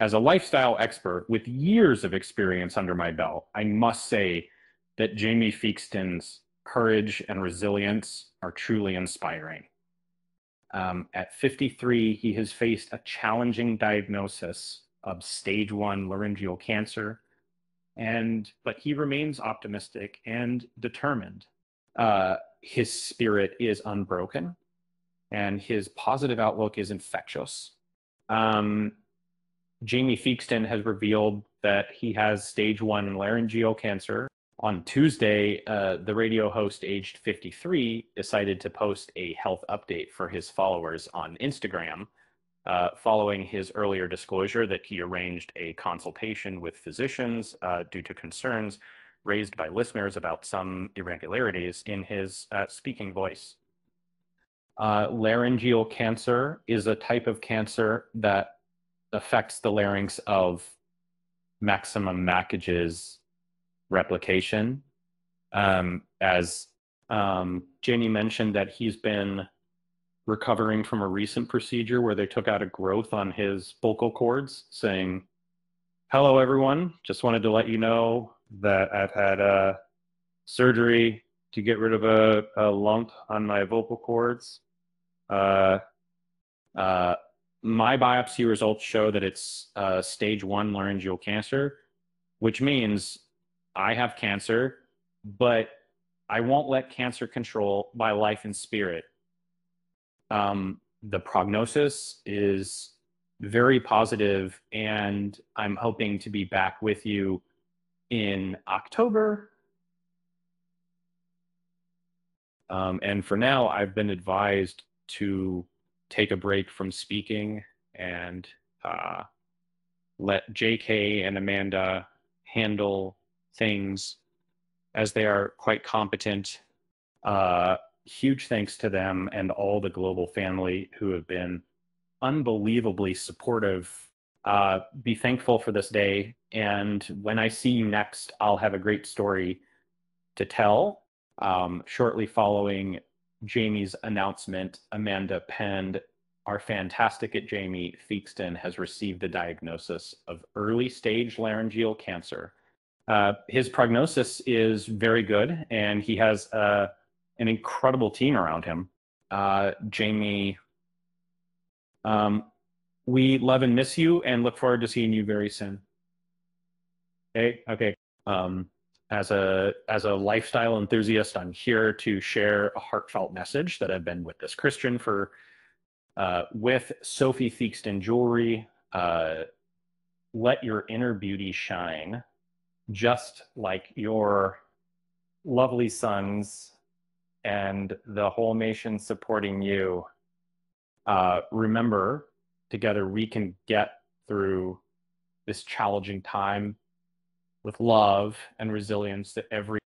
As a lifestyle expert with years of experience under my belt, I must say that Jamie Theakston's courage and resilience are truly inspiring. Um, at 53, he has faced a challenging diagnosis of stage one laryngeal cancer, and but he remains optimistic and determined. Uh, his spirit is unbroken, and his positive outlook is infectious. Um, Jamie Theakston has revealed that he has stage one laryngeal cancer on Tuesday, uh, the radio host, aged 53, decided to post a health update for his followers on Instagram, uh, following his earlier disclosure that he arranged a consultation with physicians uh, due to concerns raised by listeners about some irregularities in his uh, speaking voice. Uh, laryngeal cancer is a type of cancer that affects the larynx of Maximum Mackage's replication. Um, as um, Jamie mentioned, that he's been recovering from a recent procedure where they took out a growth on his vocal cords, saying, Hello, everyone. Just wanted to let you know that I've had a surgery to get rid of a, a lump on my vocal cords. Uh, uh, my biopsy results show that it's uh, stage one laryngeal cancer, which means I have cancer, but I won't let cancer control my life and spirit. Um, the prognosis is very positive, and I'm hoping to be back with you in October. Um, and for now, I've been advised to take a break from speaking and uh, let JK and Amanda handle things as they are quite competent. Uh, huge thanks to them and all the global family who have been unbelievably supportive. Uh, be thankful for this day. And when I see you next, I'll have a great story to tell. Um, shortly following Jamie's announcement, Amanda penned, Our fantastic at Jamie Theakston has received a diagnosis of early stage laryngeal cancer uh, his prognosis is very good, and he has uh, an incredible team around him. Uh, Jamie, um, we love and miss you, and look forward to seeing you very soon. Okay, okay. Um, as a as a lifestyle enthusiast, I'm here to share a heartfelt message that I've been with this Christian for uh, with Sophie Theakston Jewelry. Uh, let your inner beauty shine just like your lovely sons and the whole nation supporting you, uh, remember together we can get through this challenging time with love and resilience that every